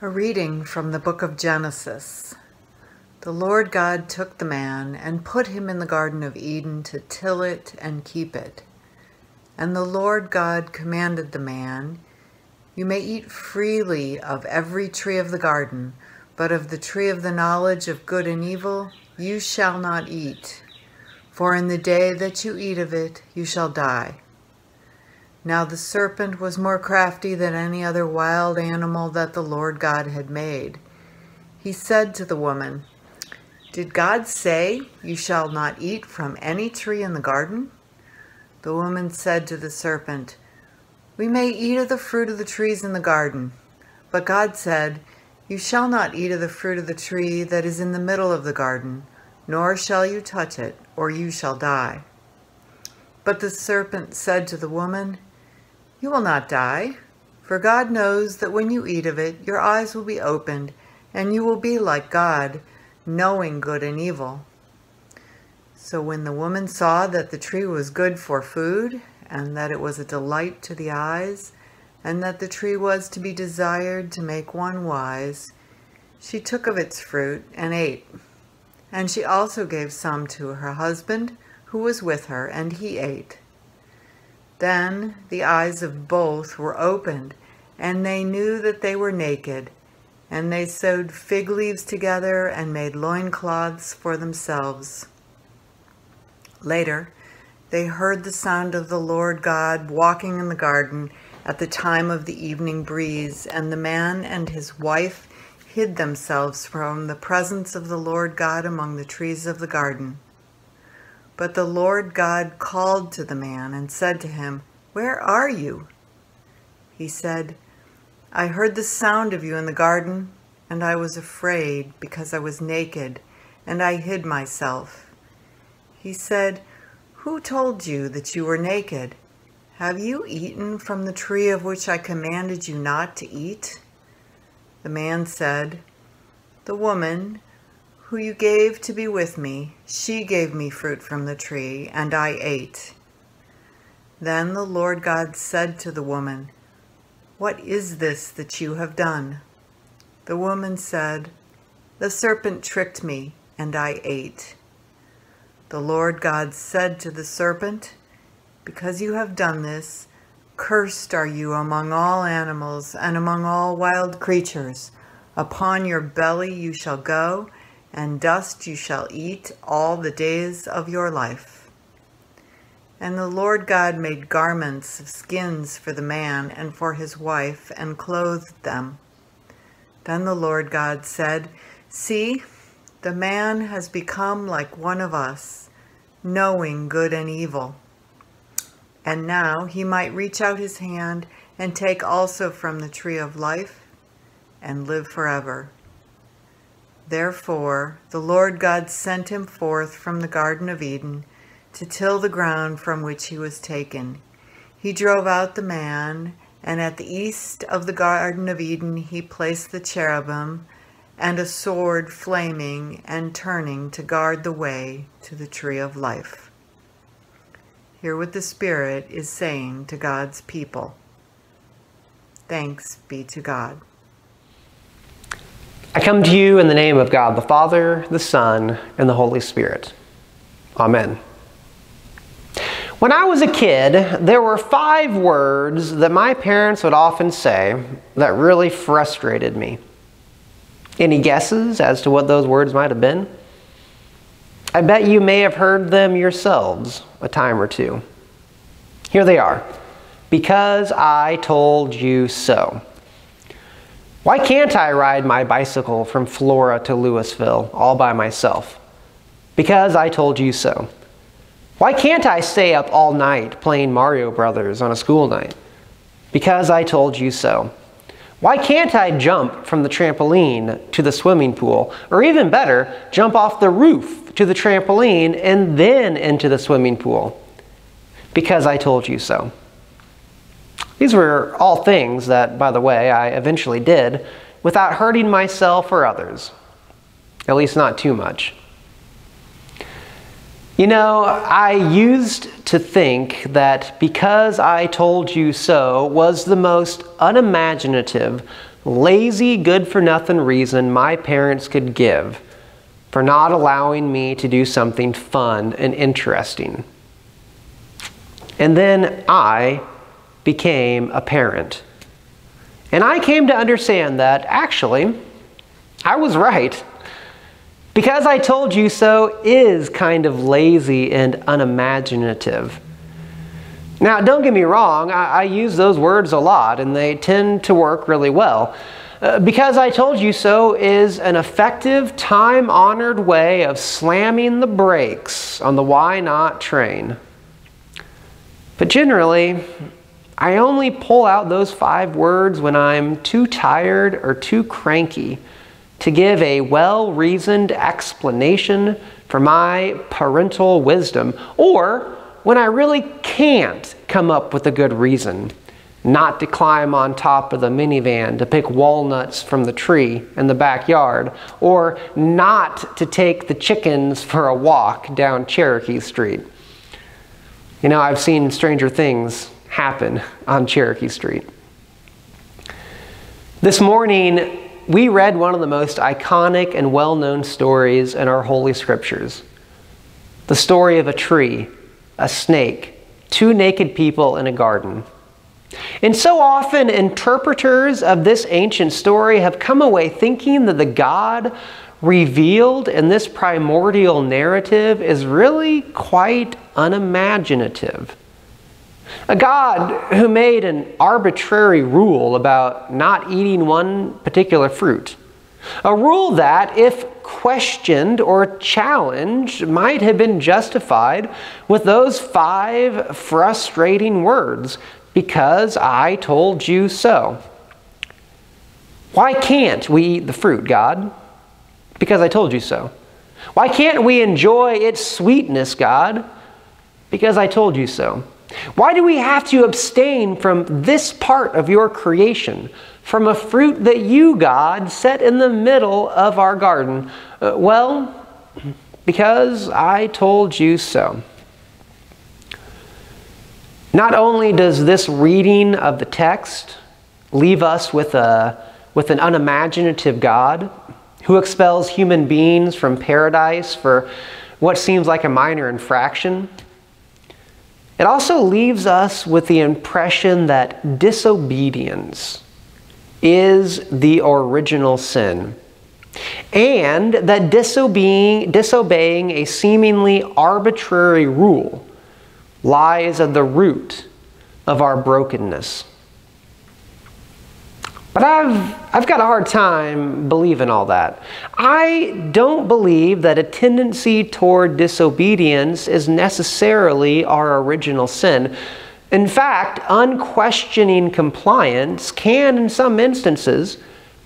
A reading from the book of Genesis. The Lord God took the man and put him in the Garden of Eden to till it and keep it. And the Lord God commanded the man, You may eat freely of every tree of the garden, but of the tree of the knowledge of good and evil you shall not eat, for in the day that you eat of it you shall die. Now the serpent was more crafty than any other wild animal that the Lord God had made. He said to the woman, Did God say, You shall not eat from any tree in the garden? The woman said to the serpent, We may eat of the fruit of the trees in the garden. But God said, You shall not eat of the fruit of the tree that is in the middle of the garden, nor shall you touch it, or you shall die. But the serpent said to the woman, you will not die, for God knows that when you eat of it, your eyes will be opened, and you will be like God, knowing good and evil. So when the woman saw that the tree was good for food, and that it was a delight to the eyes, and that the tree was to be desired to make one wise, she took of its fruit and ate. And she also gave some to her husband, who was with her, and he ate. Then the eyes of both were opened, and they knew that they were naked. And they sewed fig leaves together and made loincloths for themselves. Later, they heard the sound of the Lord God walking in the garden at the time of the evening breeze, and the man and his wife hid themselves from the presence of the Lord God among the trees of the garden. But the Lord God called to the man and said to him, Where are you? He said, I heard the sound of you in the garden, and I was afraid because I was naked, and I hid myself. He said, Who told you that you were naked? Have you eaten from the tree of which I commanded you not to eat? The man said, The woman who you gave to be with me, she gave me fruit from the tree, and I ate. Then the Lord God said to the woman, What is this that you have done? The woman said, The serpent tricked me, and I ate. The Lord God said to the serpent, Because you have done this, cursed are you among all animals and among all wild creatures. Upon your belly you shall go, and dust you shall eat all the days of your life. And the Lord God made garments of skins for the man and for his wife, and clothed them. Then the Lord God said, See, the man has become like one of us, knowing good and evil. And now he might reach out his hand and take also from the tree of life and live forever. Therefore the Lord God sent him forth from the Garden of Eden to till the ground from which he was taken. He drove out the man, and at the east of the Garden of Eden he placed the cherubim and a sword flaming and turning to guard the way to the tree of life. Hear what the Spirit is saying to God's people. Thanks be to God. I come to you in the name of God the Father, the Son, and the Holy Spirit. Amen. When I was a kid, there were five words that my parents would often say that really frustrated me. Any guesses as to what those words might have been? I bet you may have heard them yourselves a time or two. Here they are. Because I told you so. Why can't I ride my bicycle from Flora to Louisville all by myself? Because I told you so. Why can't I stay up all night playing Mario Brothers on a school night? Because I told you so. Why can't I jump from the trampoline to the swimming pool? Or even better, jump off the roof to the trampoline and then into the swimming pool? Because I told you so. These were all things that, by the way, I eventually did without hurting myself or others. At least not too much. You know, I used to think that because I told you so was the most unimaginative, lazy, good for nothing reason my parents could give for not allowing me to do something fun and interesting. And then I became apparent. And I came to understand that actually, I was right. Because I told you so is kind of lazy and unimaginative. Now, don't get me wrong, I, I use those words a lot and they tend to work really well. Uh, because I told you so is an effective, time honored way of slamming the brakes on the why not train. But generally, I only pull out those five words when I'm too tired or too cranky to give a well reasoned explanation for my parental wisdom, or when I really can't come up with a good reason not to climb on top of the minivan to pick walnuts from the tree in the backyard, or not to take the chickens for a walk down Cherokee Street. You know, I've seen stranger things happen on Cherokee Street. This morning, we read one of the most iconic and well known stories in our Holy Scriptures the story of a tree, a snake, two naked people in a garden. And so often, interpreters of this ancient story have come away thinking that the God revealed in this primordial narrative is really quite unimaginative. A God who made an arbitrary rule about not eating one particular fruit. A rule that, if questioned or challenged, might have been justified with those five frustrating words because I told you so. Why can't we eat the fruit, God? Because I told you so. Why can't we enjoy its sweetness, God? Because I told you so. Why do we have to abstain from this part of your creation, from a fruit that you, God, set in the middle of our garden? Uh, well, because I told you so. Not only does this reading of the text leave us with, a, with an unimaginative God who expels human beings from paradise for what seems like a minor infraction, it also leaves us with the impression that disobedience is the original sin, and that disobeying, disobeying a seemingly arbitrary rule lies at the root of our brokenness. But I've, I've got a hard time believing all that. I don't believe that a tendency toward disobedience is necessarily our original sin. In fact, unquestioning compliance can, in some instances,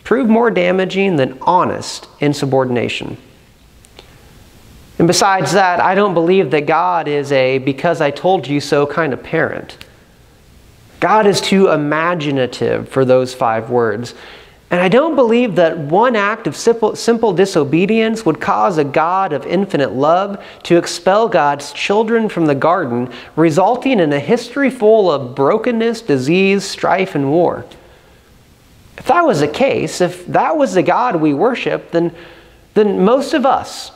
prove more damaging than honest insubordination. And besides that, I don't believe that God is a because I told you so kind of parent. God is too imaginative for those five words. And I don't believe that one act of simple, simple, disobedience would cause a God of infinite love to expel God's children from the garden, resulting in a history full of brokenness, disease, strife, and war. If that was the case, if that was the God we worship, then, then most of us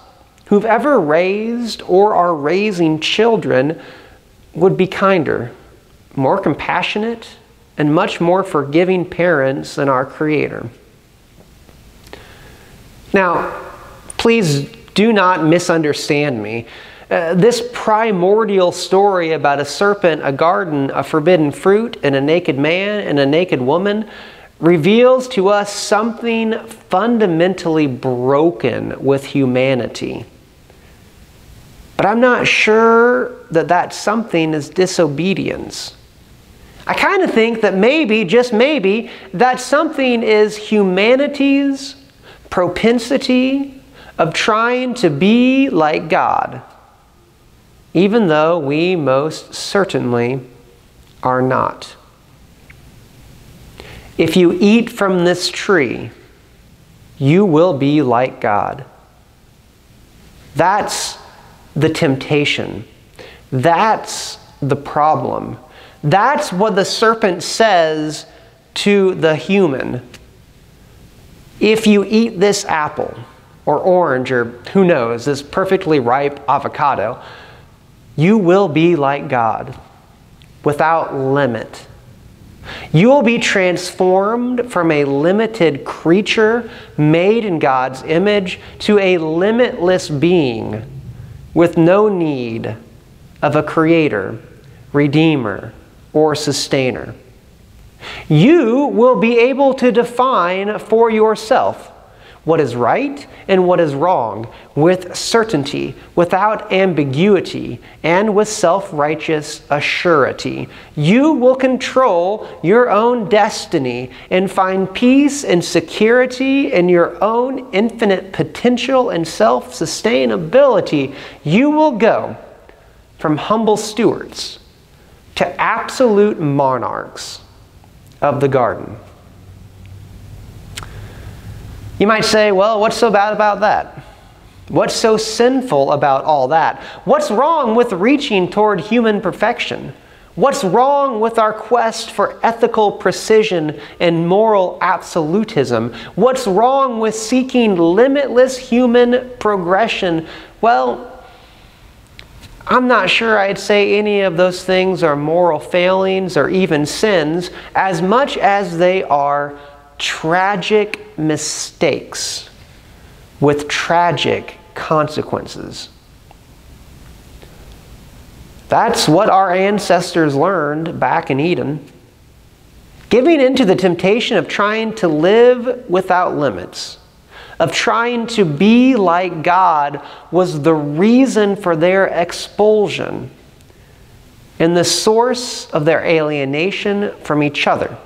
who've ever raised or are raising children would be kinder more compassionate, and much more forgiving parents than our Creator. Now, please do not misunderstand me. Uh, this primordial story about a serpent, a garden, a forbidden fruit, and a naked man and a naked woman reveals to us something fundamentally broken with humanity. But I'm not sure that that something is disobedience. I kind of think that maybe, just maybe, that something is humanity's propensity of trying to be like God, even though we most certainly are not. If you eat from this tree, you will be like God. That's the temptation. That's the problem that's what the serpent says to the human. If you eat this apple, or orange, or who knows, this perfectly ripe avocado, you will be like God without limit. You will be transformed from a limited creature made in God's image to a limitless being with no need of a creator, redeemer, or sustainer. You will be able to define for yourself what is right and what is wrong with certainty, without ambiguity, and with self righteous assurity. You will control your own destiny and find peace and security in your own infinite potential and self sustainability. You will go from humble stewards to absolute monarchs of the garden. You might say, well, what's so bad about that? What's so sinful about all that? What's wrong with reaching toward human perfection? What's wrong with our quest for ethical precision and moral absolutism? What's wrong with seeking limitless human progression? Well, I'm not sure I'd say any of those things are moral failings or even sins as much as they are tragic mistakes with tragic consequences. That's what our ancestors learned back in Eden. Giving into the temptation of trying to live without limits, of trying to be like God, was the reason for their expulsion and the source of their alienation from each other,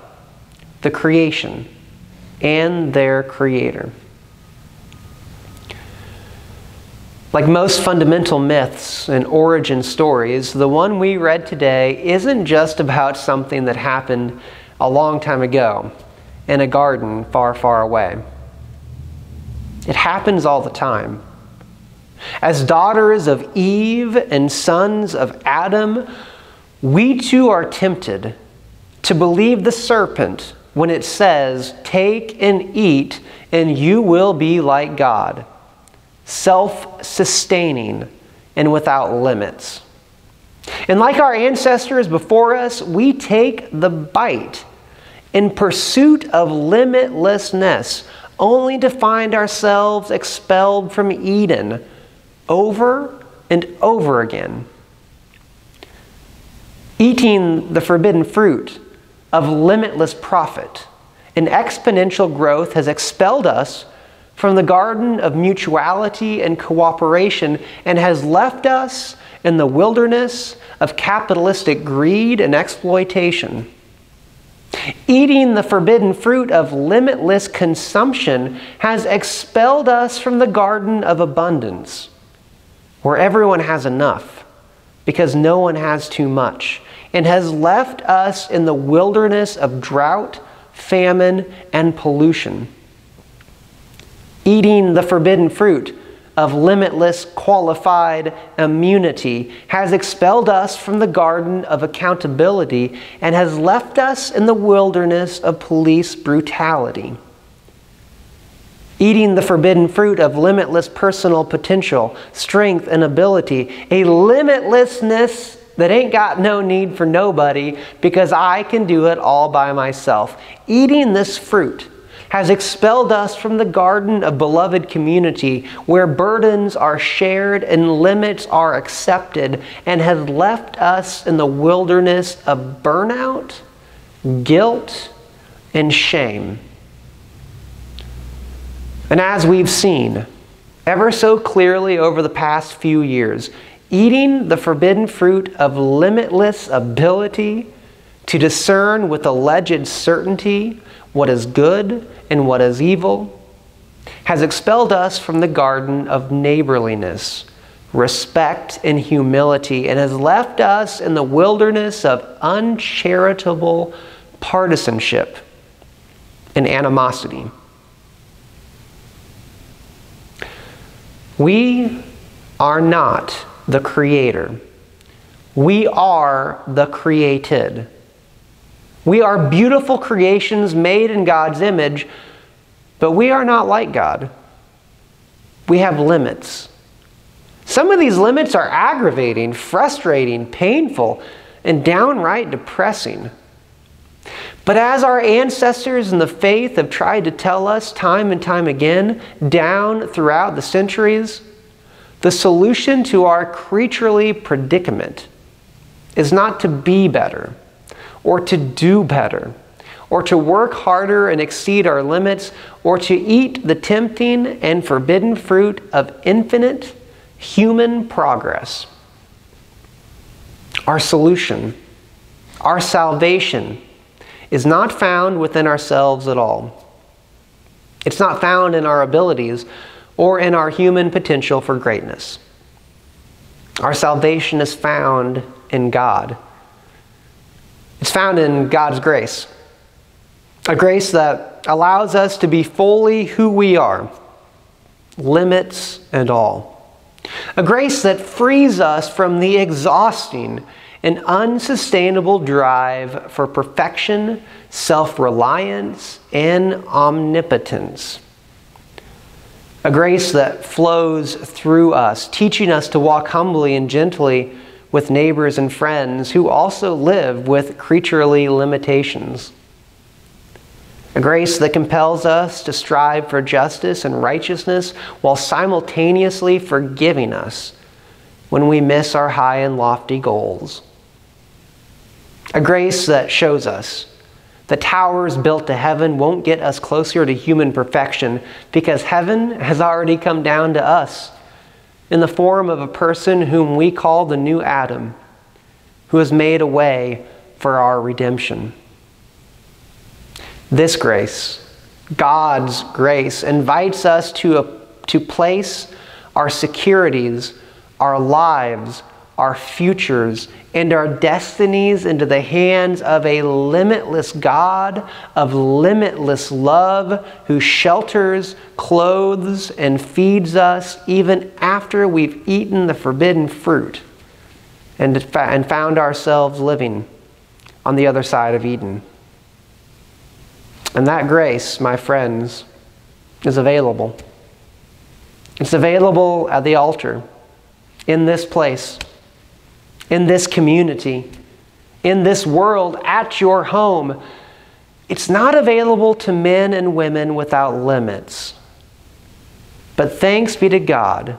the creation and their Creator. Like most fundamental myths and origin stories, the one we read today isn't just about something that happened a long time ago in a garden far, far away. It happens all the time. As daughters of Eve and sons of Adam, we too are tempted to believe the serpent when it says, Take and eat, and you will be like God, self sustaining and without limits. And like our ancestors before us, we take the bite in pursuit of limitlessness, only to find ourselves expelled from Eden over and over again. Eating the forbidden fruit of limitless profit and exponential growth has expelled us from the garden of mutuality and cooperation and has left us in the wilderness of capitalistic greed and exploitation. Eating the forbidden fruit of limitless consumption has expelled us from the garden of abundance, where everyone has enough because no one has too much and has left us in the wilderness of drought, famine, and pollution. Eating the forbidden fruit of limitless qualified immunity has expelled us from the garden of accountability and has left us in the wilderness of police brutality. Eating the forbidden fruit of limitless personal potential, strength, and ability, a limitlessness that ain't got no need for nobody because I can do it all by myself. Eating this fruit has expelled us from the garden of beloved community where burdens are shared and limits are accepted and has left us in the wilderness of burnout, guilt, and shame. And as we've seen ever so clearly over the past few years, eating the forbidden fruit of limitless ability to discern with alleged certainty what is good and what is evil, has expelled us from the garden of neighborliness, respect, and humility, and has left us in the wilderness of uncharitable partisanship and animosity. We are not the Creator. We are the created. We are beautiful creations made in God's image, But we are not like God. We have limits. Some of these limits are aggravating, frustrating, painful, and downright depressing. But as our ancestors in the faith have tried to tell us time and time again, down throughout the centuries, the solution to our creaturely predicament is not to be better or to do better or to work harder and exceed our limits, or to eat the tempting and forbidden fruit of infinite human progress. Our solution, our salvation, is not found within ourselves at all. It's not found in our abilities or in our human potential for greatness. Our salvation is found in God. It's found in God's grace. A grace that allows us to be fully who we are, limits and all. A grace that frees us from the exhausting and unsustainable drive for perfection, self reliance, and omnipotence. A grace that flows through us, teaching us to walk humbly and gently with neighbors and friends who also live with creaturely limitations. A grace that compels us to strive for justice and righteousness while simultaneously forgiving us when we miss our high and lofty goals. A grace that shows us the towers built to heaven won't get us closer to human perfection because heaven has already come down to us in the form of a person whom we call the new Adam, who has made a way for our redemption. This grace, God's grace, invites us to, a, to place our securities, our lives, our futures, and our destinies into the hands of a limitless God of limitless love who shelters, clothes, and feeds us even after we've eaten the forbidden fruit and, and found ourselves living on the other side of Eden. And that grace, my friends, is available. It's available at the altar, in this place, in this community, in this world, at your home. It's not available to men and women without limits. But thanks be to God,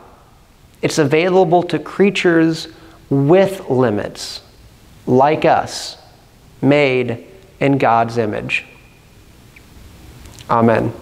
it's available to creatures with limits, like us, made in God's image. Amen.